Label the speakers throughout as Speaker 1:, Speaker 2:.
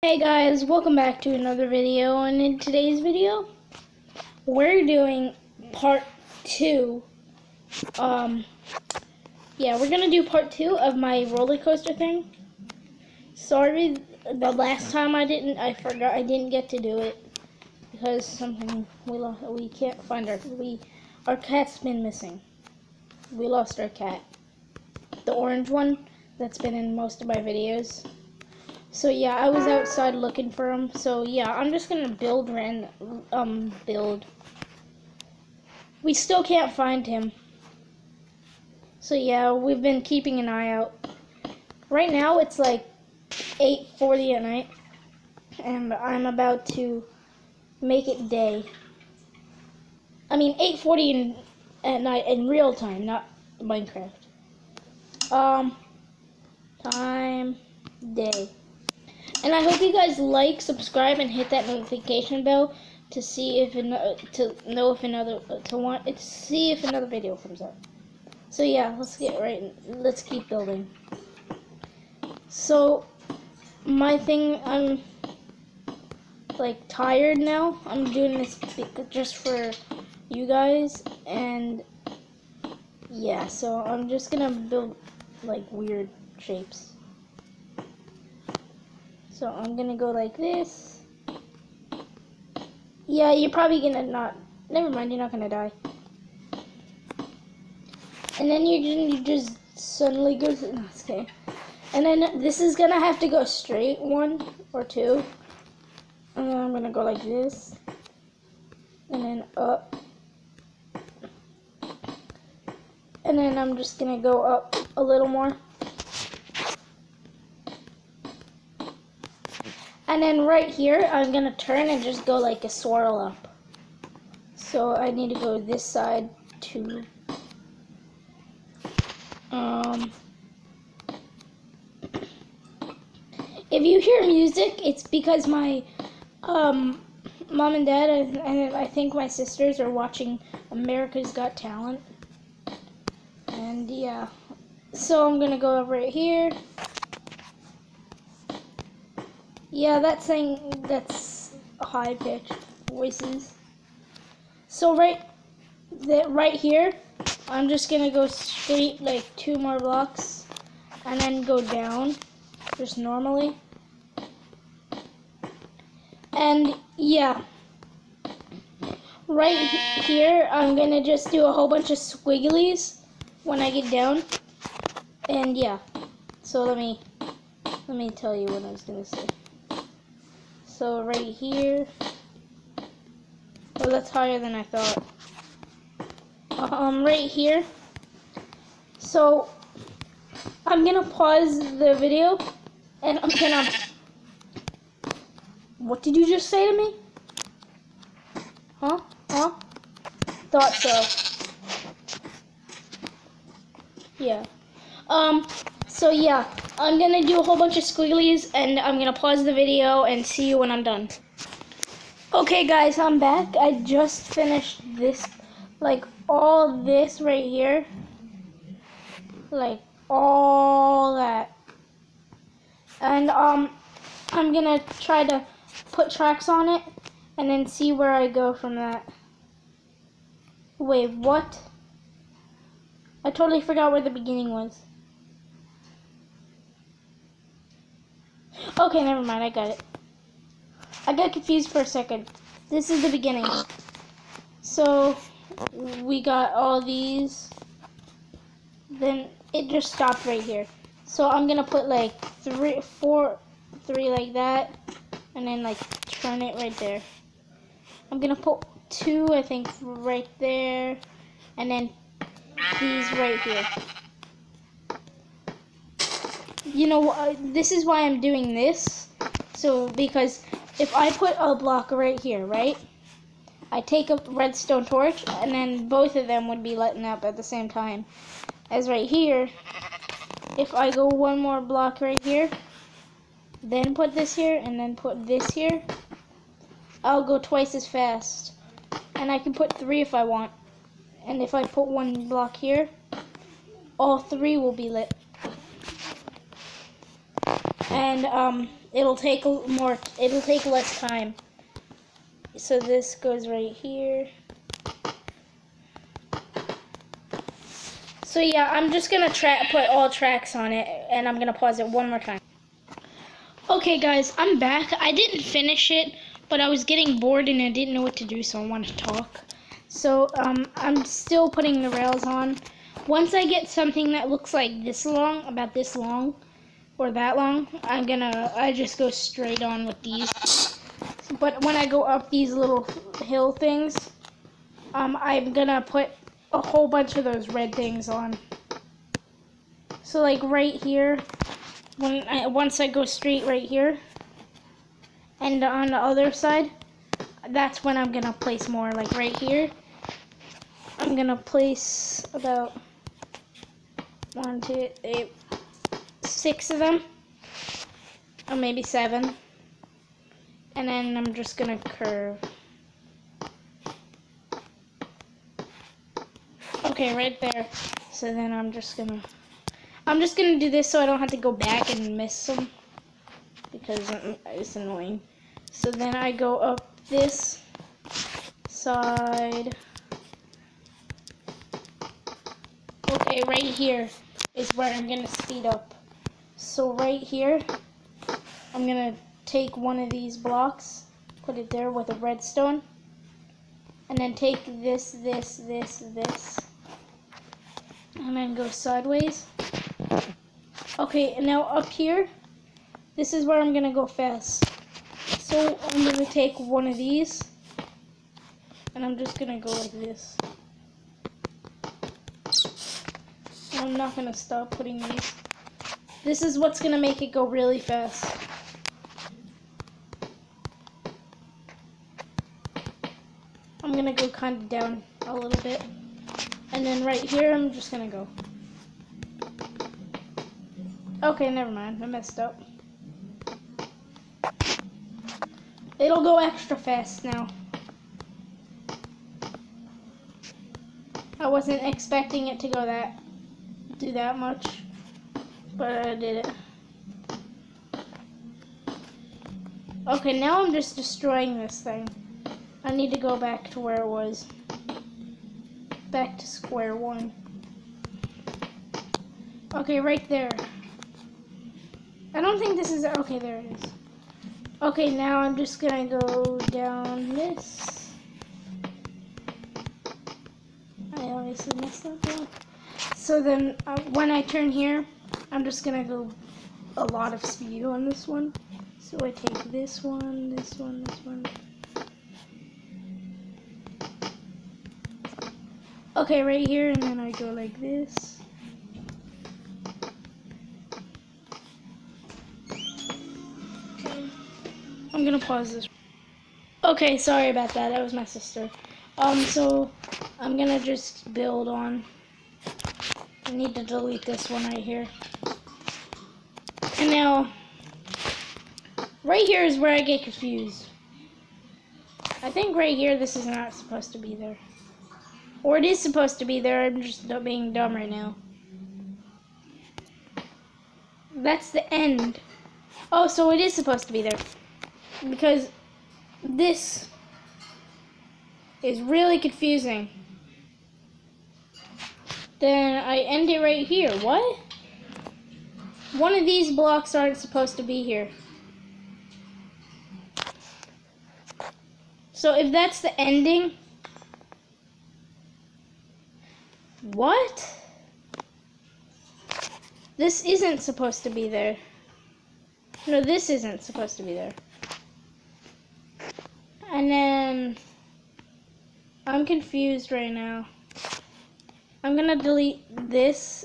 Speaker 1: Hey guys, welcome back to another video, and in today's video, we're doing part two. Um, yeah, we're gonna do part two of my roller coaster thing. Sorry, the last time I didn't, I forgot, I didn't get to do it because something we lost, we can't find our, we, our cat's been missing. We lost our cat, the orange one that's been in most of my videos. So yeah, I was outside looking for him. So yeah, I'm just gonna build ran um build. We still can't find him. So yeah, we've been keeping an eye out. Right now it's like 8:40 at night, and I'm about to make it day. I mean 8:40 in, at night in real time, not Minecraft. Um, time day. And I hope you guys like, subscribe, and hit that notification bell to see if an- uh, to know if another uh, to want to see if another video comes up. So yeah, let's get right. Let's keep building. So my thing, I'm like tired now. I'm doing this just for you guys, and yeah. So I'm just gonna build like weird shapes. So I'm gonna go like this. Yeah, you're probably gonna not. Never mind, you're not gonna die. And then you're gonna you just suddenly go. To, no, okay. And then this is gonna have to go straight one or two. And then I'm gonna go like this. And then up. And then I'm just gonna go up a little more. And then right here, I'm going to turn and just go like a swirl up. So I need to go this side too. Um, if you hear music, it's because my um, mom and dad and, I think my sisters are watching America's Got Talent. And yeah, so I'm going to go over right here. Yeah, that's saying that's high pitched voices. So right that right here, I'm just gonna go straight like two more blocks and then go down just normally. And yeah. Right here, I'm gonna just do a whole bunch of squigglies when I get down. And yeah. So let me let me tell you what I was gonna say. So right here, oh that's higher than I thought. Um, right here. So I'm gonna pause the video and I'm gonna. What did you just say to me? Huh? Huh? Thought so. Yeah. Um. So yeah. I'm gonna do a whole bunch of squigglies and I'm gonna pause the video and see you when I'm done. Okay guys, I'm back. I just finished this, like all this right here. Like all that. And um, I'm gonna try to put tracks on it and then see where I go from that. Wait, what? I totally forgot where the beginning was. Okay, never mind. I got it. I got confused for a second. This is the beginning. So, we got all these. Then it just stopped right here. So I'm to put like three, four, three like that. And then like turn it right there. I'm to put two, I think, right there. And then these right here you know, uh, this is why I'm doing this. So, because if I put a block right here, right? I take a redstone torch, and then both of them would be lighting up at the same time. As right here, if I go one more block right here, then put this here, and then put this here, I'll go twice as fast. And I can put three if I want. And if I put one block here, all three will be lit. And um, it'll take more it'll take less time. So this goes right here. So yeah, I'm just gonna put all tracks on it, and I'm gonna pause it one more time. Okay, guys, I'm back. I didn't finish it, but I was getting bored and I didn't know what to do, so I wanted to talk. So um, I'm still putting the rails on. Once I get something that looks like this long, about this long, or that long, I'm gonna, I just go straight on with these. But when I go up these little hill things, um, I'm gonna put a whole bunch of those red things on. So like right here, when I, once I go straight right here, and on the other side, that's when I'm gonna place more. Like right here, I'm gonna place about one, two, eight, six of them, or maybe seven, and then I'm just gonna curve. Okay, right there. So then I'm just gonna, I'm just gonna do this so I don't have to go back and miss them because it's annoying. So then I go up this side. Okay, right here is where I'm gonna speed up. So right here, I'm gonna take one of these blocks, put it there with a redstone, and then take this, this, this, this, and then go sideways. Okay, and now up here, this is where I'm gonna go fast. So I'm gonna take one of these, and I'm just gonna go like this. I'm not gonna stop putting these. This is what's gonna make it go really fast. I'm gonna go kind of down a little bit. And then right here, I'm just gonna go. Okay, never mind. I messed up. It'll go extra fast now. I wasn't expecting it to go that, do that much, but I did it. Okay, now I'm just destroying this thing. I need to go back to where it was. Back to square one. Okay, right there. I don't think this is, okay, there it is. Okay, now I'm just gonna go down this. I obviously messed up. So then, uh, when I turn here, I'm just gonna go a lot of speed on this one. So I take this one, this one, this one. Okay, right here, and then I go like this. I'm gonna pause this. Okay, sorry about that. That was my sister. Um, so I'm gonna just build on. I need to delete this one right here. Now, right here is where I get confused. I think right here, this is not supposed to be there. Or it is supposed to be there, I'm just being dumb right now. That's the end. Oh, so it is supposed to be there because this is really confusing. Then I end it right here. What? One of these blocks aren't supposed to be here. So if that's the ending, what? This isn't supposed to be there. No, this isn't supposed to be there. And then I'm confused right now. I'm gonna delete this.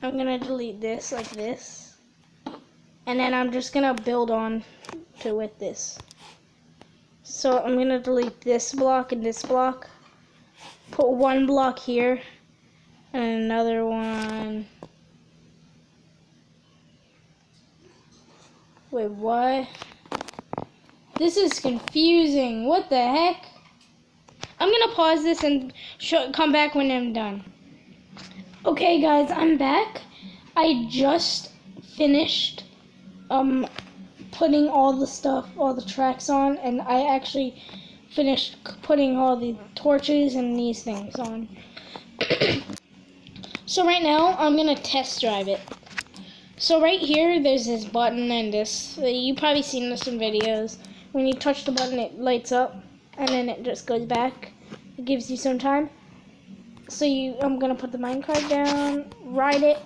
Speaker 1: I'm gonna delete this like this. And then I'm just gonna build on to with this. So I'm gonna delete this block and this block. Put one block here and another one. Wait, what? This is confusing. What the heck? I'm gonna pause this and come back when I'm done. Okay, guys, I'm back. I just finished um putting all the stuff, all the tracks on, and I actually finished putting all the torches and these things on. so right now I'm gonna test drive it. So right here, there's this button and this. You probably seen this in videos. When you touch the button, it lights up, and then it just goes back. It gives you some time. So you, I'm gonna put the minecart down, ride it.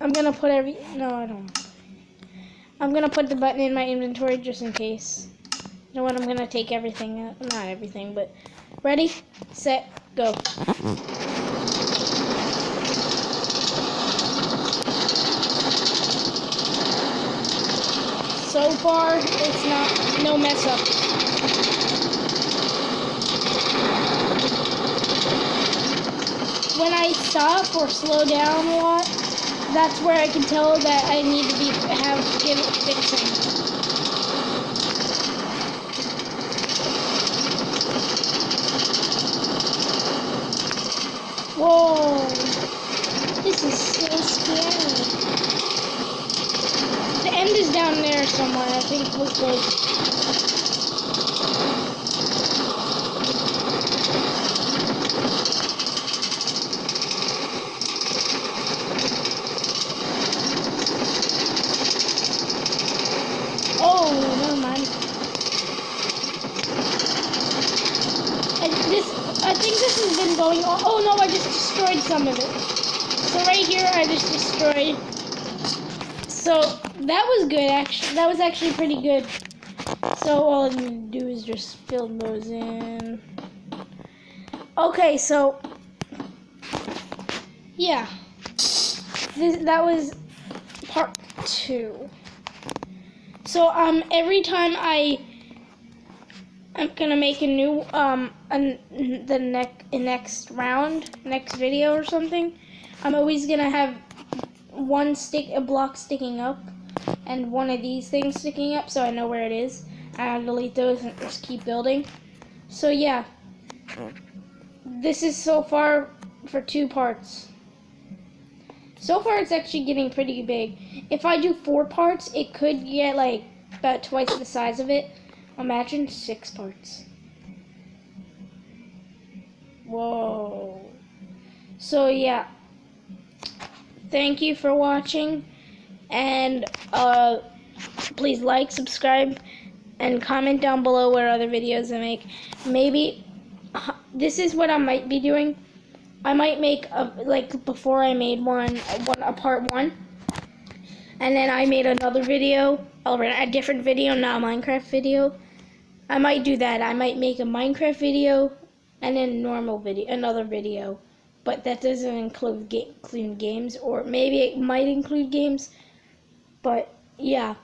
Speaker 1: I'm gonna put every. No, I don't. I'm gonna put the button in my inventory just in case. You know what? I'm gonna take everything. Out. Not everything, but ready, set, go. So far, it's not no mess up. When I stop or slow down a lot, that's where I can tell that I need to be have give it fixing. Whoa, this is so scary. The end is down there somewhere. I think we're close. Oh, never mind. And this, I think this has been going on. Oh no, I just destroyed some of it. So right here, I just destroyed. So that was good. Actually, that was actually pretty good. So all you need to do is just fill those in. Okay, so yeah, this, that was part two. So um, every time I I'm gonna make a new um an, the next next round next video or something. I'm always gonna have one stick a block sticking up and one of these things sticking up so I know where it is. I'll delete those and just keep building. So yeah, this is so far for two parts. So far, it's actually getting pretty big. If I do four parts, it could get like about twice the size of it. Imagine six parts. Whoa. So, yeah. Thank you for watching. And uh, please like, subscribe, and comment down below where other videos I make. Maybe uh, this is what I might be doing. I might make a like before I made one, one a part one, and then I made another video, or a different video, not a Minecraft video. I might do that. I might make a Minecraft video and then normal video, another video, but that doesn't include ga- include games, or maybe it might include games, but yeah.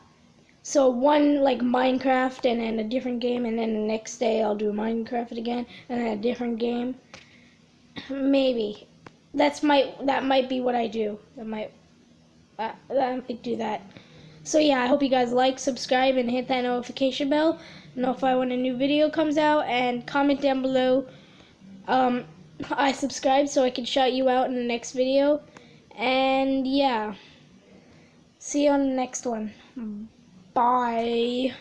Speaker 1: So one like Minecraft and then a different game, and then the next day I'll do Minecraft again and then a different game. Maybe that's might that might be what I do. That might uh, that might do that. So yeah, I hope you guys like, subscribe, and hit that notification bell. Notify when a new video comes out, and comment down below. Um, I subscribe so I can shout you out in the next video. And yeah, see you on the next one. Bye.